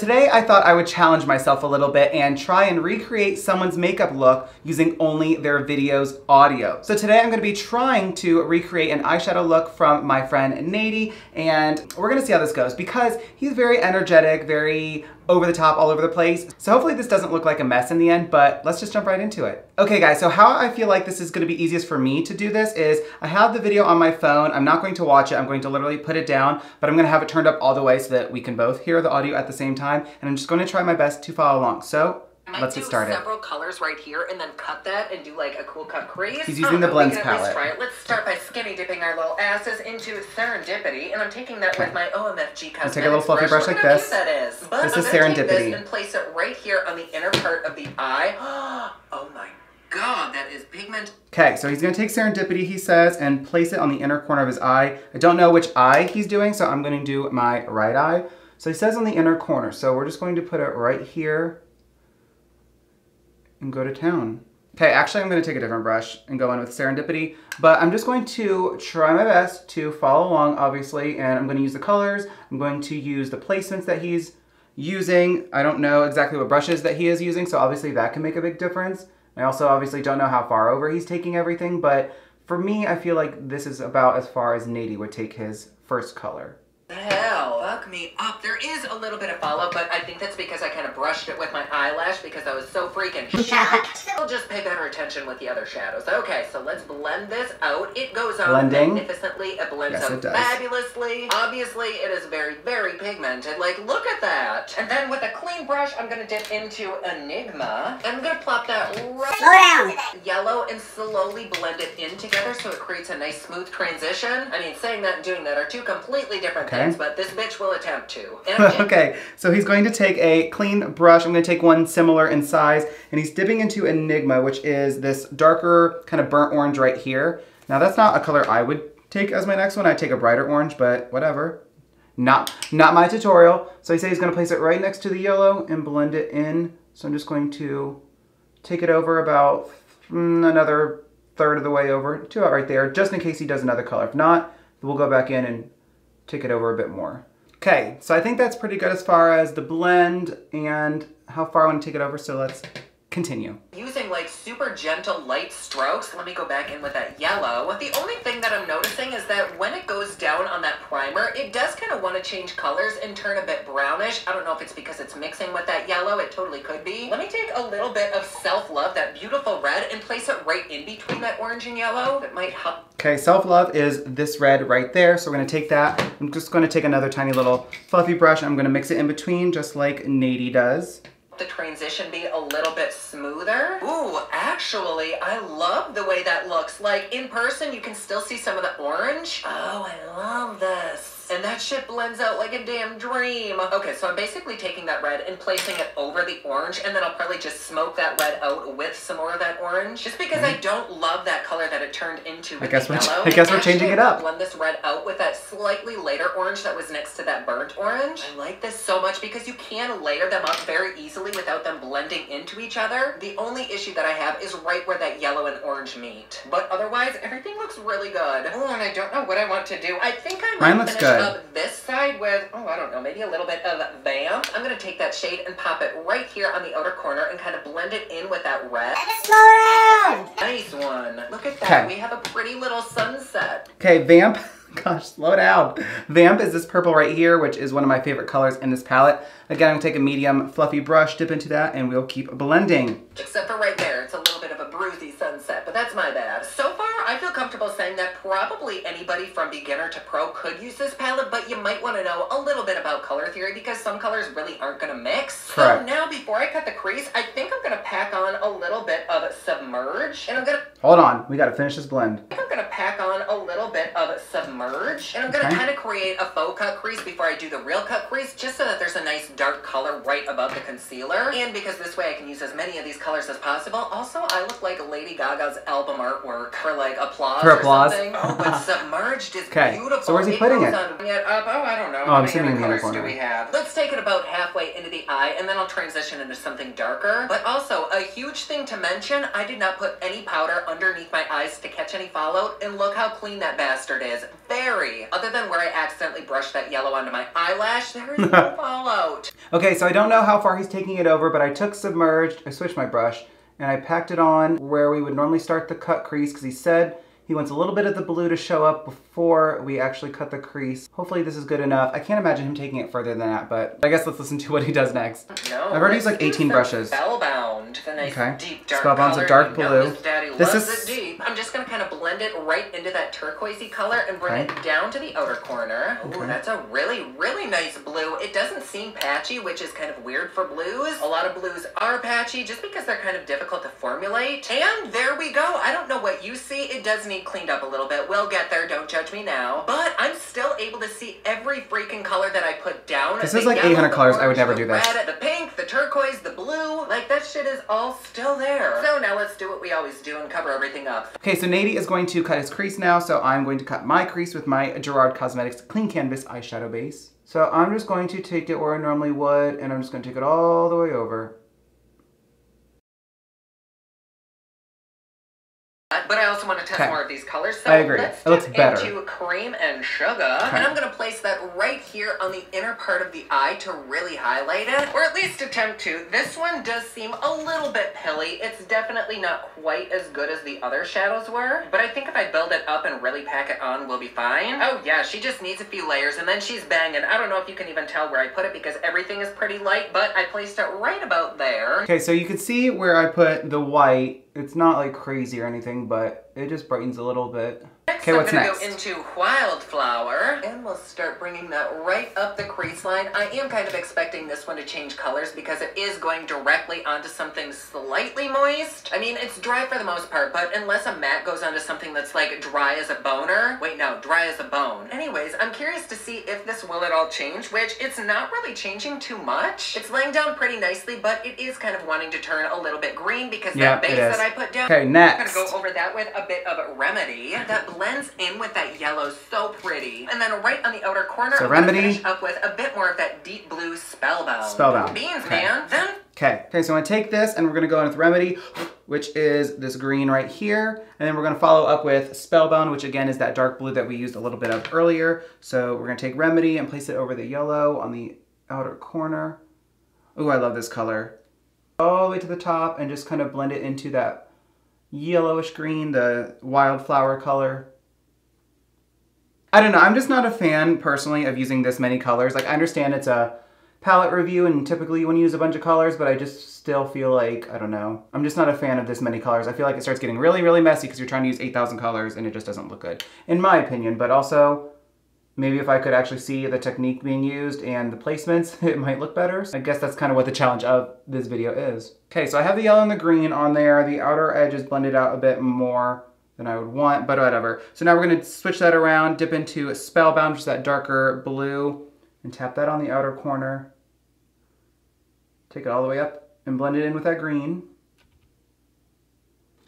Today I thought I would challenge myself a little bit and try and recreate someone's makeup look using only their video's audio. So today I'm gonna be trying to recreate an eyeshadow look from my friend Nadi and we're gonna see how this goes because he's very energetic, very over the top, all over the place. So hopefully this doesn't look like a mess in the end, but let's just jump right into it. Okay guys, so how I feel like this is gonna be easiest for me to do this is I have the video on my phone. I'm not going to watch it. I'm going to literally put it down, but I'm gonna have it turned up all the way so that we can both hear the audio at the same time. And I'm just gonna try my best to follow along. So Let's get started. several colors right here and then cut that and do like a cool cut crease. He's using oh, the blends palette. Try it. Let's start by skinny dipping our little asses into serendipity and I'm taking that okay. with my OMFG cosmetics take a little fluffy brush, brush like this. that is. But this I'm is serendipity. Take this and place it right here on the inner part of the eye. oh my god, that is pigment. Okay, so he's gonna take serendipity, he says, and place it on the inner corner of his eye. I don't know which eye he's doing, so I'm gonna do my right eye. So he says on the inner corner, so we're just going to put it right here and go to town. Okay, actually I'm gonna take a different brush and go in with Serendipity, but I'm just going to try my best to follow along, obviously, and I'm gonna use the colors, I'm going to use the placements that he's using. I don't know exactly what brushes that he is using, so obviously that can make a big difference. I also obviously don't know how far over he's taking everything, but for me, I feel like this is about as far as Nadi would take his first color. Hell, fuck me up. There is a little bit of follow, but I think that's because I kind of brushed it with my eyelash because I was so freaking shocked. I'll just pay better attention with the other shadows. Okay, so let's blend this out. It goes on Blending. magnificently. It blends yes, out it fabulously. Obviously, it is very, very pigmented. Like, look at that. And then with a clean brush, I'm going to dip into Enigma. I'm going to plop that right Slow down. yellow and slowly blend it in together so it creates a nice smooth transition. I mean, saying that and doing that are two completely different okay. things, but this bitch will attempt to. okay, so he's going to take a clean brush. I'm going to take one similar in size, and he's dipping into Enigma, which is this darker kind of burnt orange right here. Now that's not a color I would take as my next one. I'd take a brighter orange, but whatever. Not, not my tutorial. So he says he's going to place it right next to the yellow and blend it in. So I'm just going to take it over about mm, another third of the way over to it right there, just in case he does another color. If not, we'll go back in and take it over a bit more. Okay, so I think that's pretty good as far as the blend and how far I want to take it over, so let's continue. Using like super gentle light strokes. Let me go back in with that yellow. The only thing that I'm noticing is that when it goes down on that primer, it does kind of want to change colors and turn a bit brownish. I don't know if it's because it's mixing with that yellow. It totally could be. Let me take a little bit of self-love, that beautiful red, and place it right in between that orange and yellow. It might help. Okay, self-love is this red right there. So we're going to take that. I'm just going to take another tiny little fluffy brush. I'm going to mix it in between just like Nadi does the transition be a little bit smoother. Ooh, actually, I love the way that looks. Like, in person, you can still see some of the orange. Oh, I love. And that shit blends out like a damn dream. Okay, so I'm basically taking that red and placing it over the orange, and then I'll probably just smoke that red out with some more of that orange. Just because. I don't love that color that it turned into I guess we're, yellow. I guess we're changing it up. blend this red out with that slightly lighter orange that was next to that burnt orange. I like this so much because you can layer them up very easily without them blending into each other. The only issue that I have is right where that yellow and orange meet. But otherwise, everything looks really good. Oh, and I don't know what I want to do. I think I might Mine looks good up this side with, oh, I don't know, maybe a little bit of Vamp. I'm going to take that shade and pop it right here on the outer corner and kind of blend it in with that red. Nice one. Look at that. We have a pretty little sunset. Okay, Vamp. Gosh, slow down. Vamp is this purple right here, which is one of my favorite colors in this palette. Again, I'm gonna take a medium fluffy brush, dip into that, and we'll keep blending. Except for right there, it's a little bit of a bruisey sunset, but that's my bad. So far, I feel comfortable saying that probably anybody from beginner to pro could use this palette, but you might want to know a little bit about color theory because some colors really aren't going to mix. Correct. So now, before I cut the crease, I think I'm going to pack on a little bit of Submerge, and I'm going to... Hold on, we got to finish this blend. I'm going to pack on a little bit of Submerge, and I'm going to okay. kind of create a faux cut crease before I do the real cut crease, just so that there's a nice dark color right above the concealer, and because this way I can use as many of these colors as possible. Also, I look like Lady Gaga's album artwork for like applause. For applause. Oh, but submerged is 'Kay, beautiful. so where's he putting it? goes on- yeah, up, oh, I don't know. Oh, I'm assuming the colors do corner. we have? Let's take it about halfway into the eye, and then I'll transition into something darker. But also, a huge thing to mention, I did not put any powder underneath my eyes to catch any fallout, and look how clean that bastard is. Very. Other than where I accidentally brushed that yellow onto my eyelash, there is no fallout. Okay, so I don't know how far he's taking it over, but I took Submerged, I switched my brush, and I packed it on where we would normally start the cut crease, because he said he wants a little bit of the blue to show up before we actually cut the crease. Hopefully this is good enough. I can't imagine him taking it further than that, but I guess let's listen to what he does next. Uh, no, I've already used like 18 brushes. Spellbound. The nice Okay. deep dark Spellbound's a color. dark You know blue. This This is- deep. I'm just gonna kind of blend it right into that turquoisey color and bring Okay. it down to the outer corner. Ooh, that's a really, really nice blue. It doesn't seem patchy, which is kind of weird for blues. A lot of blues are patchy just because they're kind of difficult to formulate. And there we go. I don't know what you see. It does need cleaned up a little bit. We'll get there. Don't judge me now. But I'm still able to see every freaking color that I put down. This is like yellow, 800 the colors. I would never do this. red, the pink, the turquoise, the blue, like that shit is all still there. So now let's do what we always do and cover everything up. Okay, so Nadi is going to cut his crease now, so I'm going to cut my crease with my Gerard Cosmetics Clean Canvas eyeshadow base. So I'm just going to take it where I normally would, and I'm just going to take it all the way over. But I also want to test Okay. more of these colors. So I agree. let's It looks dip better. into cream and sugar. And I'm going to place that right here on the inner part of the eye to really highlight it. Or at least attempt to. This one does seem a little bit pilly. It's definitely not quite as good as the other shadows were. But I think if I build it up and really pack it on, we'll be fine. Oh yeah, she just needs a few layers and then she's banging. I don't know if you can even tell where I put it because everything is pretty light, but I placed it right about there. Okay, so you can see where I put the white. It's not like crazy or anything, but it just brightens a little bit. Next, Okay, I'm what's gonna next? go into Wildflower, and we'll start bringing that right up the crease line. I am kind of expecting this one to change colors because it is going directly onto something slightly moist. I mean, it's dry for the most part, but unless a matte goes onto something that's like dry as a boner. Wait, no, dry as a bone. Anyways, I'm curious to see if this will at all change, which it's not really changing too much. It's laying down pretty nicely, but it is kind of wanting to turn a little bit green because Yep, that base that I put down Okay, next. I'm gonna go over that with a bit of remedy. That blends in with that yellow so pretty. And then right on the outer corner, So Remedy. finish up with a bit more of that deep blue spellbound. Spellbound. Beans, Okay. man. Then Okay, okay, so I'm gonna take this and we're gonna go in with Remedy, which is this green right here. And then we're gonna follow up with Spellbound, which again is that dark blue that we used a little bit of earlier. So we're gonna take Remedy and place it over the yellow on the outer corner. Ooh, I love this color. All the way to the top and just kind of blend it into that yellowish green, the wildflower color. I don't know, I'm just not a fan personally of using this many colors. Like I understand it's a palette review and typically you want to use a bunch of colors, but I just still feel like, I don't know, I'm just not a fan of this many colors. I feel like it starts getting really, really messy because you're trying to use 8,000 colors and it just doesn't look good, in my opinion. But also, maybe if I could actually see the technique being used and the placements, it might look better. I guess that's kind of what the challenge of this video is. Okay, so I have the yellow and the green on there. The outer edge is blended out a bit more than I would want, but whatever. So now we're gonna switch that around, dip into Spellbound, is that darker blue, and tap that on the outer corner. Take it all the way up and blend it in with that green.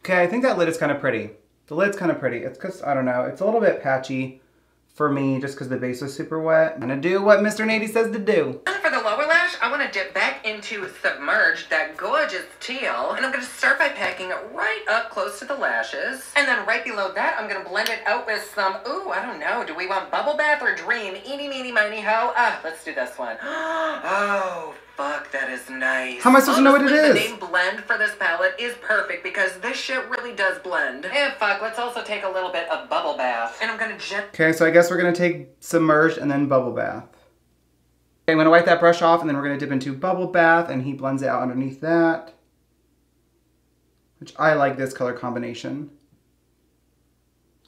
Okay, I think that lid is kind of pretty. The lid's kind of pretty. It's because, I don't know, it's a little bit patchy for me just because the base was super wet. I'm gonna do what Mr. Nadi says to do. And for the lower lash, I want to dip back into Submerged, that gorgeous teal. And I'm to start by packing it right up close to the lashes. And then right below that, I'm to blend it out with some, ooh, I don't know. Do we want Bubble Bath or Dream? Eeny, meeny, miny, ho. Ah, let's do this one. oh, fuck, that is nice. How am I supposed to know what it is? The name blend for this palette is perfect because this shit really does blend. And fuck, let's also take a little bit of Bubble Bath. And I'm going to jet Okay, so I guess we're gonna take Submerged and then Bubble Bath. Okay, I'm gonna wipe that brush off and then we're gonna dip into Bubble Bath and he blends it out underneath that. Which I like this color combination.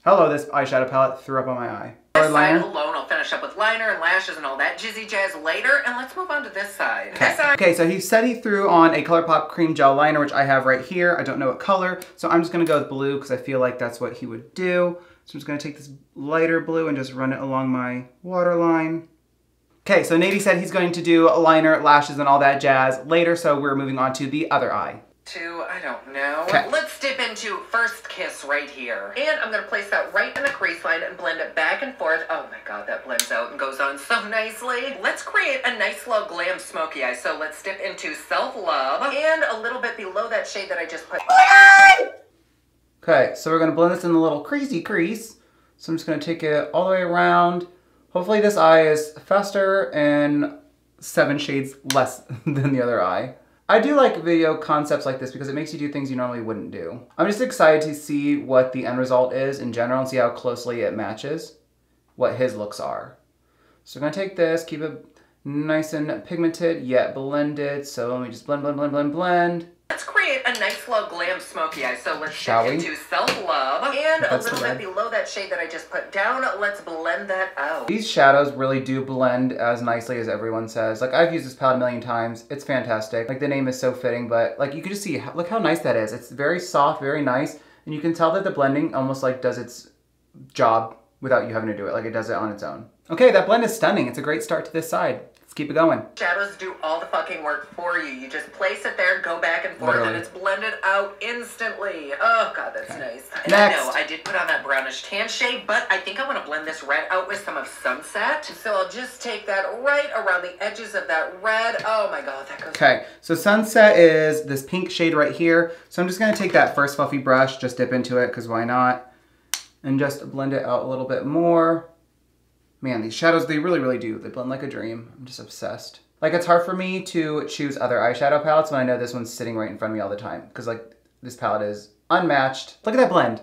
Hello, this eyeshadow palette threw up on my eye. This Or side alone, I'll finish up with liner and lashes and all that jizzy jazz later, and let's move on to this side. Okay. This side, okay, so he said he threw on a ColourPop cream gel liner, which I have right here. I don't know what color, so I'm just gonna go with blue because I feel like that's what he would do. So I'm just gonna take this lighter blue and just run it along my waterline. Okay, so Nadi said he's going to do liner, lashes, and all that jazz later, so we're moving on to the other eye. To, I don't know. 'Kay. Let's dip into First Kiss right here. And I'm gonna place that right in the crease line and blend it back and forth. Oh my god, that blends out and goes on so nicely. Let's create a nice little glam smoky eye. So let's dip into Self-Love and a little bit below that shade that I just put. Okay, so we're gonna blend this in a little creasy crease. So I'm just gonna take it all the way around. Hopefully this eye is faster and seven shades less than the other eye. I do like video concepts like this because it makes you do things you normally wouldn't do. I'm just excited to see what the end result is in general and see how closely it matches what his looks are. So we're gonna take this, keep it nice and pigmented yet blended. So let me just blend, blend, blend, blend, blend. Let's create a nice little glam smoky eye. So let's Shall dip we? into Self-Love and a That's the little bit below that shade that I just put down. Let's blend that out. These shadows really do blend as nicely as everyone says. Like I've used this palette a million times. It's fantastic. Like the name is so fitting, but like you can just see, look how nice that is. It's very soft, very nice. And you can tell that the blending almost like does its job without you having to do it. Like it does it on its own. Okay, that blend is stunning. It's a great start to this side. Keep it going. Shadows do all the fucking work for you. You just place it there, go back and forth, and it's blended out instantly. Oh god, that's nice. And I Next. know I did put on that brownish tan shade, but I think I want to blend this red out with some of Sunset. So I'll just take that right around the edges of that red. Oh my god, that goes. Okay, so Sunset is this pink shade right here. So I'm just gonna take that first fluffy brush, just dip into it, because why not? And just blend it out a little bit more. Man, these shadows, they really, really do. They blend like a dream. I'm just obsessed. Like, it's hard for me to choose other eyeshadow palettes when I know this one's sitting right in front of me all the time. Because, like, this palette is unmatched. Look at that blend.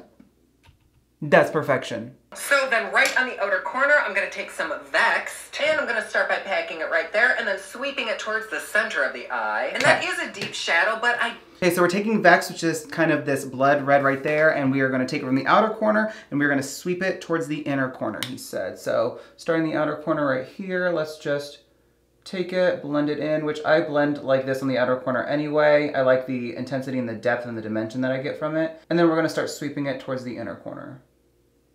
That's perfection. So then right on the outer corner, I'm going to take some Vex, and I'm going to start by packing it right there, and then sweeping it towards the center of the eye. And that is a deep shadow, but I Okay, so we're taking Vex, which is kind of this blood red right there, and we are going to take it from the outer corner, and we're going to sweep it towards the inner corner, he said. So starting the outer corner right here, let's just take it, blend it in, which I blend like this on the outer corner anyway. I like the intensity and the depth and the dimension that I get from it. And then we're going to start sweeping it towards the inner corner.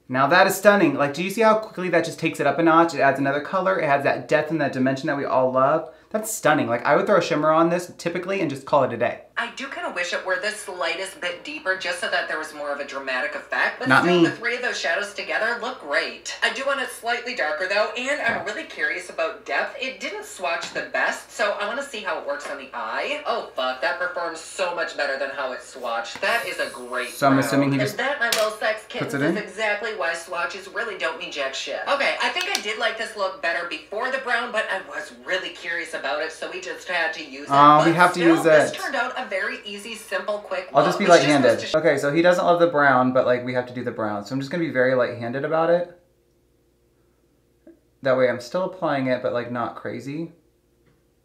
Now that is stunning. Like, do you see how quickly that just takes it up a notch? It adds another color. It adds that depth and that dimension that we all love. That's stunning. Like, I would throw a shimmer on this typically and just call it a day. I do kind of wish it were the slightest bit deeper just so that there was more of a dramatic effect. But Not still, me. the three of those shadows together look great. I do want it slightly darker though, and I'm really curious about depth. It didn't swatch the best, so I want to see how it works on the eye. Oh fuck, that performs so much better than how it swatched. That is a great So I'm assuming he And just that, my little sex kittens, puts it in? is exactly why swatches really don't mean jack shit. Okay, I think I did like this look better before the brown, but I was really curious about it, so we just had to use it. Oh, we But have to still, use This it. turned out a very easy, simple, quick I'll look, just be light-handed. Okay, so he doesn't love the brown, but like we have to do the brown. So I'm just gonna be very light-handed about it. That way I'm still applying it, but like not crazy.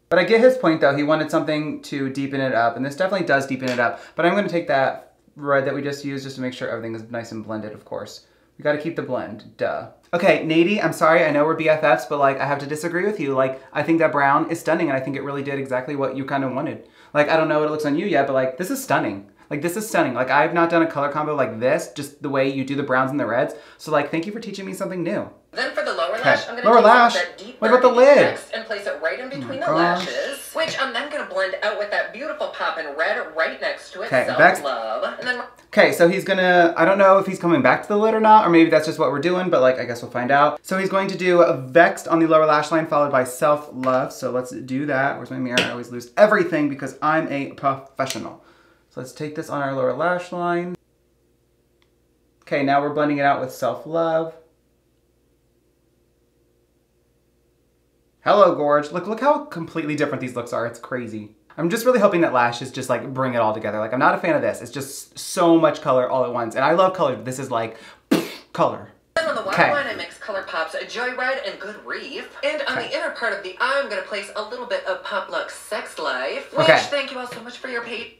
But I get his point though. He wanted something to deepen it up, and this definitely does deepen it up. But I'm gonna take that red that we just used just to make sure everything is nice and blended, of course. We gotta keep the blend, duh. Okay, Nadi, I'm sorry, I know we're BFFs, but like I have to disagree with you. Like, I think that brown is stunning, and I think it really did exactly what you kind of wanted. Like, I don't know what it looks on you yet, but like, this is stunning. Like, this is stunning. Like, I've not done a color combo like this, just the way you do the browns and the reds. So like, thank you for teaching me something new. Then for the lower Okay. lash, I'm going to Lower take lash? that deep What about the lid? next and place it right in oh between the gosh. lashes, which I'm then going to blend out with that beautiful pop in red right next to it, Okay, self-love. And then Okay, so he's gonna, I don't know if he's coming back to the lid or not, or maybe that's just what we're doing, but like, I guess we'll find out. So he's going to do a Vexed on the lower lash line, followed by Self-Love. So let's do that. Where's my mirror? I always lose everything because I'm a professional. So let's take this on our lower lash line. Okay, now we're blending it out with Self-Love. Hello, Gorge. Look, look how completely different these looks are. It's crazy. I'm just really hoping that lashes just like bring it all together. Like I'm not a fan of this. It's just so much color all at once. And I love color, but this is like color. Then on the waterline, Okay. I mix ColourPop's Joyride and Good Reef. And on the inner part of the eye, I'm going to place a little bit of Pop Luxe Sex Life. Which, Okay. thank you all so much for your page.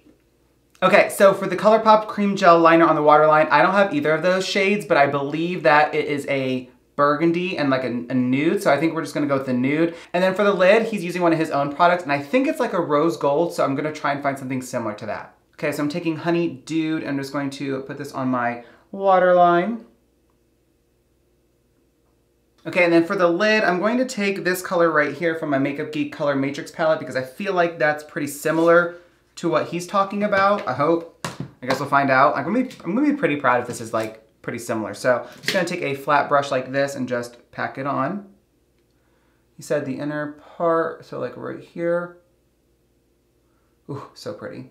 Okay, so for the ColourPop Cream Gel Liner on the waterline, I don't have either of those shades, but I believe that it is a burgundy and like a, a nude, so I think we're just gonna go with the nude. And then for the lid, he's using one of his own products, and I think it's like a rose gold, so I'm gonna try and find something similar to that. Okay, so I'm taking Honey Dude, and I'm just going to put this on my waterline. Okay, and then for the lid, I'm going to take this color right here from my Makeup Geek Color Matrix palette because I feel like that's pretty similar to what he's talking about. I hope. I guess we'll find out. I'm gonna be, I'm gonna be pretty proud if this is like pretty similar. So I'm just gonna take a flat brush like this and just pack it on. He said the inner part, so like right here. Ooh, so pretty.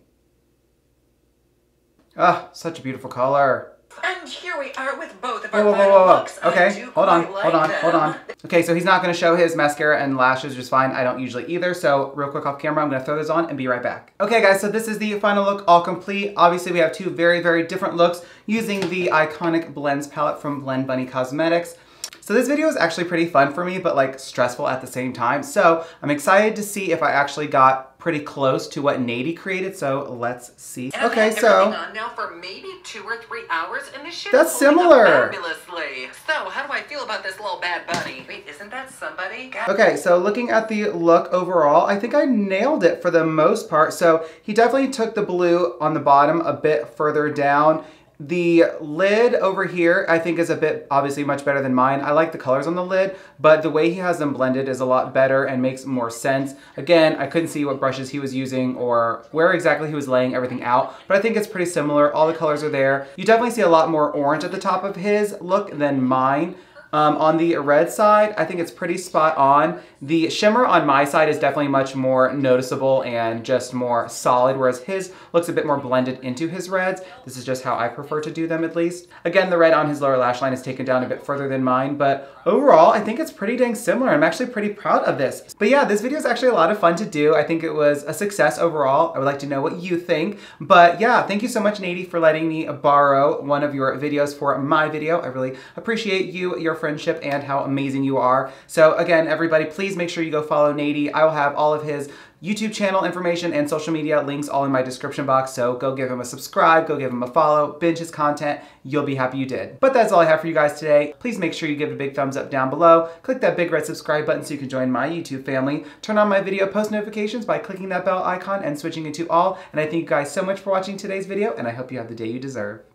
Ah, such a beautiful color. And here we are with both of our Whoa, whoa, whoa, whoa, looks. whoa. I Okay, hold on, quite hold on, like hold on. Okay, so he's not gonna show his mascara and lashes just fine. I don't usually either, so real quick off camera, I'm gonna throw those on and be right back. Okay guys, so this is the final look all complete. Obviously we have two very, very different looks using the iconic Blends palette from Blend Bunny Cosmetics. So this video is actually pretty fun for me, but like stressful at the same time. So I'm excited to see if I actually got pretty close to what Nadi created, so let's see. And Okay, so on now for maybe two or three hours, and this shit That's similar. fabulously. So, how do I feel about this little bad bunny? Wait, isn't that somebody? God Okay, so looking at the look overall, I think I nailed it for the most part. So he definitely took the blue on the bottom a bit further down. The lid over here, I think is a bit obviously much better than mine. I like the colors on the lid, but the way he has them blended is a lot better and makes more sense. Again, I couldn't see what brushes he was using or where exactly he was laying everything out, but I think it's pretty similar. All the colors are there. You definitely see a lot more orange at the top of his look than mine. Um, on the red side, I think it's pretty spot on. The shimmer on my side is definitely much more noticeable and just more solid, whereas his looks a bit more blended into his reds. This is just how I prefer to do them at least. Again, the red on his lower lash line is taken down a bit further than mine, but overall, I think it's pretty dang similar. I'm actually pretty proud of this. But yeah, this video is actually a lot of fun to do. I think it was a success overall. I would like to know what you think. But yeah, thank you so much, Nadi, for letting me borrow one of your videos for my video. I really appreciate you, your friendship, and how amazing you are. So again, everybody, please make sure you go follow Nadi. I will have all of his YouTube channel information and social media links all in my description box. So go give him a subscribe, go give him a follow, binge his content. You'll be happy you did. But that's all I have for you guys today. Please make sure you give a big thumbs up down below. Click that big red subscribe button so you can join my YouTube family. Turn on my video post notifications by clicking that bell icon and switching it to all. And I thank you guys so much for watching today's video and I hope you have the day you deserve.